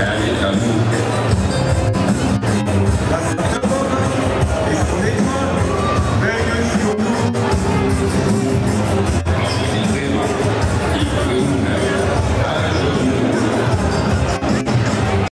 and it a move